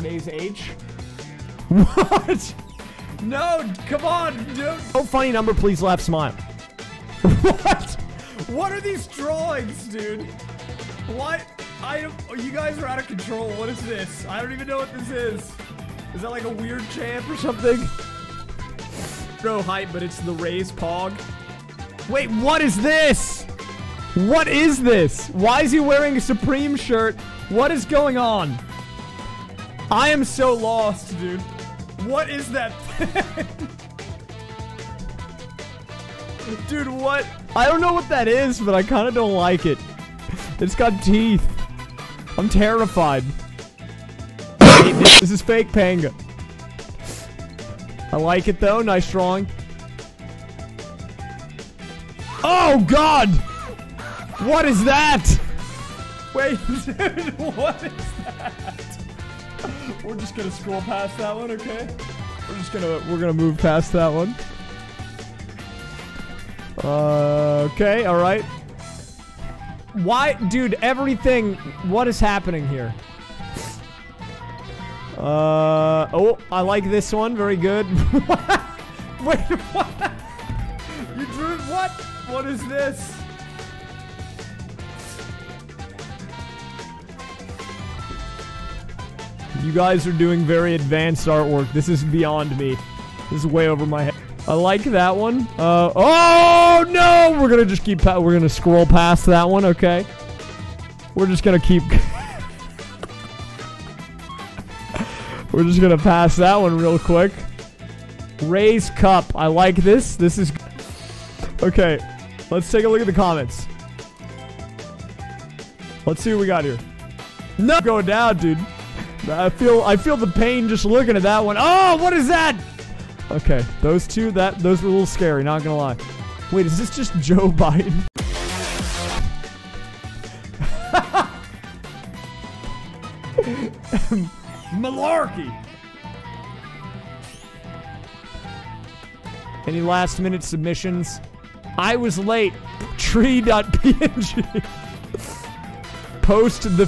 Japanese age. What? No, come on, dude. Oh, funny number, please laugh, smile. what? What are these drawings, dude? What? I you guys are out of control. What is this? I don't even know what this is. Is that like a weird champ or something? No hype, but it's the Rays Pog. Wait, what is this? What is this? Why is he wearing a Supreme shirt? What is going on? I am so lost, dude. What is that? Dude, what? I don't know what that is, but I kind of don't like it. It's got teeth. I'm terrified. this is fake Panga. I like it though. Nice drawing. Oh God! What is that? Wait, dude, what is that? We're just gonna scroll past that one, okay? We're just gonna we're gonna move past that one. Uh, okay, all right. Why, dude? Everything. What is happening here? Uh oh, I like this one. Very good. Wait, what? You drew what? What is this? You guys are doing very advanced artwork. This is beyond me. This is way over my head. I like that one. Uh, oh no! We're gonna just keep. we're gonna scroll past that one. Okay. We're just gonna keep. we're just gonna pass that one real quick. Raise cup. I like this. This is. Okay. Let's take a look at the comments. Let's see what we got here. No, going down, dude. I feel I feel the pain just looking at that one. Oh, what is that? Okay, those two that those were a little scary. Not gonna lie. Wait, is this just Joe Biden? Malarkey. Any last minute submissions? I was late. Tree.png. Post the